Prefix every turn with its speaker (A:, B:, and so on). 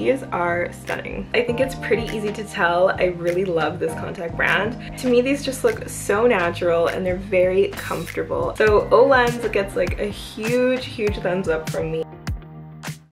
A: these are stunning. I think it's pretty easy to tell. I really love this contact brand. To me, these just look so natural and they're very comfortable. So Olens gets like a huge, huge thumbs up from me.